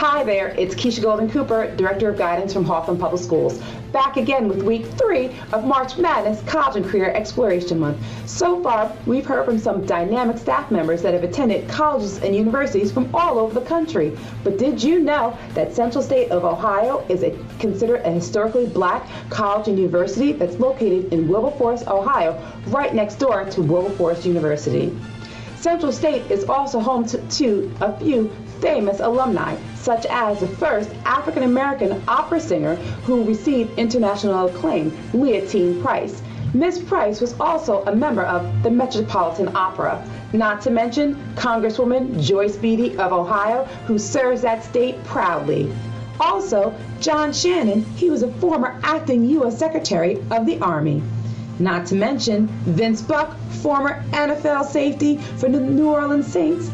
Hi there, it's Keisha Golden Cooper, Director of Guidance from Hawthorne Public Schools, back again with week three of March Madness College and Career Exploration Month. So far, we've heard from some dynamic staff members that have attended colleges and universities from all over the country. But did you know that Central State of Ohio is a, considered a historically black college and university that's located in Wilberforce, Ohio, right next door to Wilberforce University? Central State is also home to, to, a few famous alumni, such as the first African American opera singer who received international acclaim, Leontyne Price. Miss Price was also a member of the Metropolitan Opera. Not to mention Congresswoman Joyce Beatty of Ohio, who serves that state proudly. Also, John Shannon, he was a former acting U.S. Secretary of the Army. Not to mention Vince Buck, former NFL safety for the New Orleans Saints.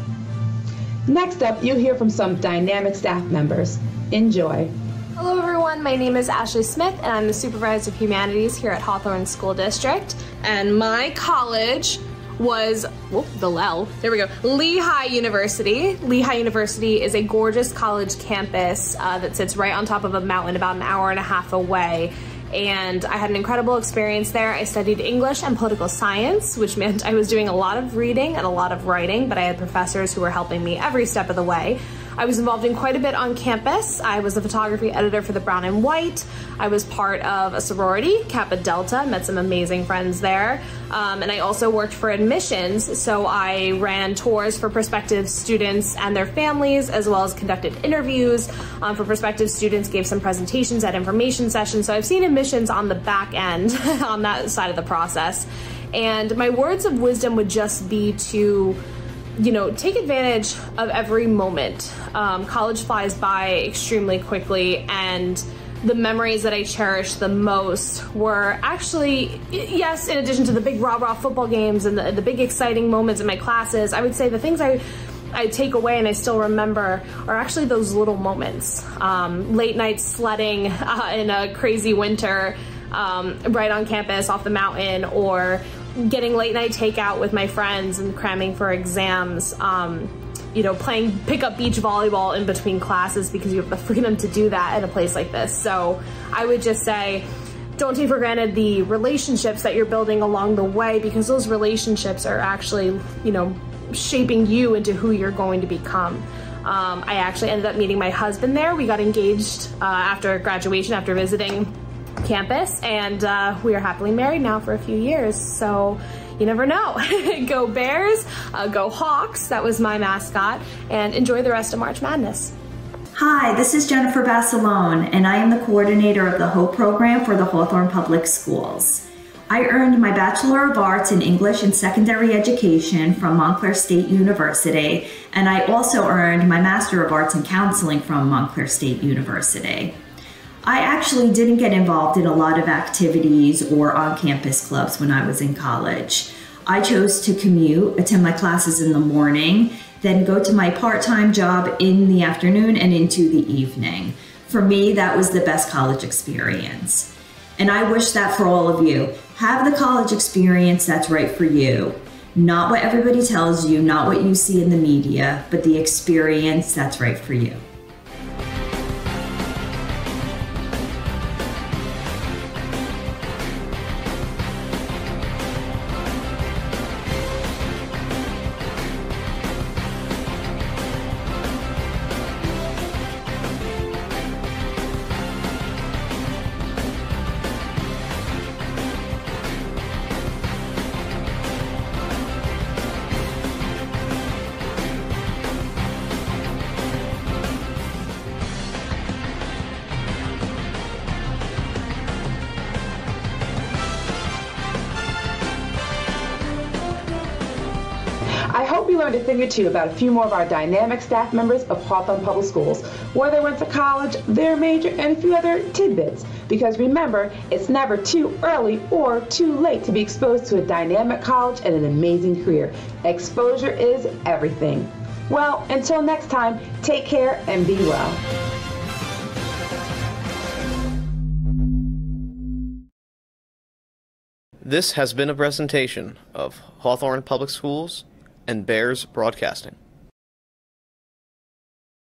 Next up, you'll hear from some dynamic staff members. Enjoy. Hello everyone, my name is Ashley Smith and I'm the Supervisor of Humanities here at Hawthorne School District. And my college was, whoop, the LEL, there we go, Lehigh University. Lehigh University is a gorgeous college campus uh, that sits right on top of a mountain about an hour and a half away and I had an incredible experience there. I studied English and political science, which meant I was doing a lot of reading and a lot of writing, but I had professors who were helping me every step of the way. I was involved in quite a bit on campus. I was a photography editor for the Brown and White. I was part of a sorority, Kappa Delta, met some amazing friends there. Um, and I also worked for admissions, so I ran tours for prospective students and their families, as well as conducted interviews um, for prospective students, gave some presentations at information sessions. So I've seen admissions on the back end, on that side of the process. And my words of wisdom would just be to you know, take advantage of every moment. Um, college flies by extremely quickly, and the memories that I cherish the most were actually, yes, in addition to the big rah rah football games and the, the big exciting moments in my classes, I would say the things I I take away and I still remember are actually those little moments. Um, late night sledding uh, in a crazy winter um, right on campus off the mountain or getting late night takeout with my friends and cramming for exams. Um, you know, playing pickup beach volleyball in between classes because you have the freedom to do that at a place like this. So I would just say, don't take for granted the relationships that you're building along the way because those relationships are actually, you know, shaping you into who you're going to become. Um, I actually ended up meeting my husband there. We got engaged uh, after graduation, after visiting campus, and uh, we are happily married now for a few years. So you never know. go Bears, uh, go Hawks, that was my mascot, and enjoy the rest of March Madness. Hi, this is Jennifer Basalone, and I am the coordinator of the HOPE program for the Hawthorne Public Schools. I earned my Bachelor of Arts in English and Secondary Education from Montclair State University, and I also earned my Master of Arts in Counseling from Montclair State University. I actually didn't get involved in a lot of activities or on campus clubs when I was in college. I chose to commute, attend my classes in the morning, then go to my part time job in the afternoon and into the evening. For me, that was the best college experience. And I wish that for all of you. Have the college experience that's right for you. Not what everybody tells you, not what you see in the media, but the experience that's right for you. Learned a thing or two about a few more of our dynamic staff members of Hawthorne Public Schools, where they went to college, their major, and a few other tidbits. Because remember, it's never too early or too late to be exposed to a dynamic college and an amazing career. Exposure is everything. Well, until next time, take care and be well. This has been a presentation of Hawthorne Public Schools and Bears Broadcasting.